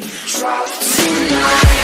drop tonight.